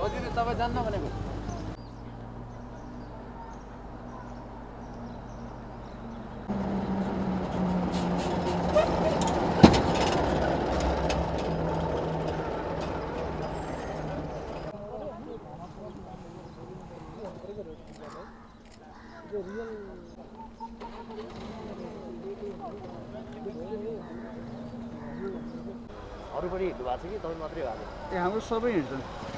हजुर तपाईँ जान्न भनेको अरू पनि हिँड्नु भएको छ कि तपाईँ मात्रै भएको ए हाम्रो सबै हिँड्छन्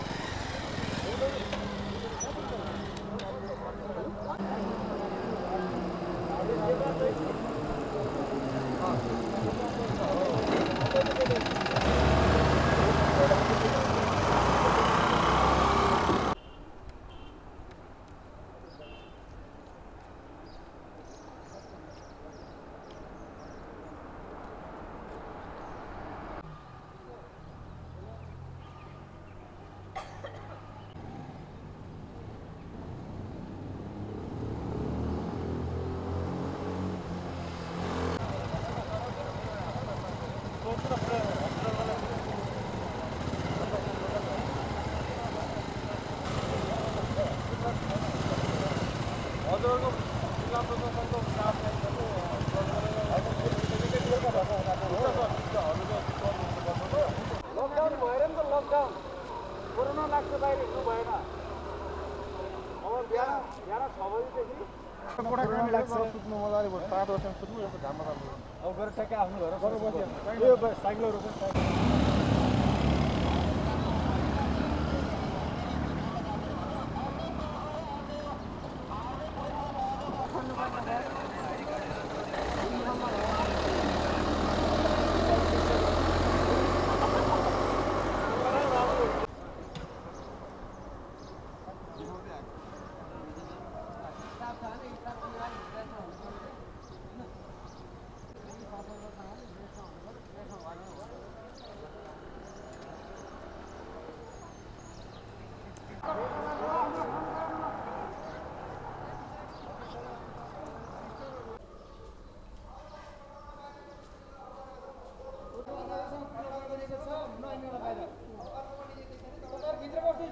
लकडाउन भएर नि त लकडाउन कोरोना लाग्छ बाहिर हिँड्नु भएन। अब बिहान बिहान छ बजीदेखि। लाग्छ। सुत्नु मजाले भयो तातो बसेर सुत्नु घाममा अब गएर ठ्याक्कै आफ्नो घर साइकलहरू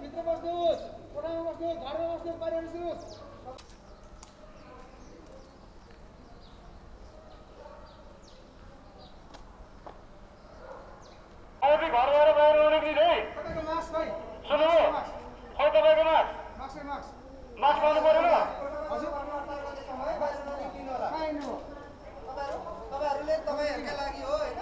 भित्र बस्नुहोस् कोठामा अब घर गएर बाहिर ननिक्लिनु है तपाईँको मास्क है सुन्नु खै तपाईँको मास मास्क है मास्क मास पाउनु परेन तपाईँहरूले तपाईँहरूका लागि हो होइन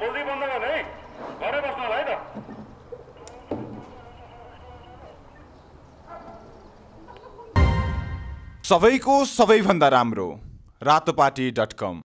भोलि बन्द गर्ने है। घरै बस्नु होला है त। सबैको सबैभन्दा राम्रो। Ratopati dot com.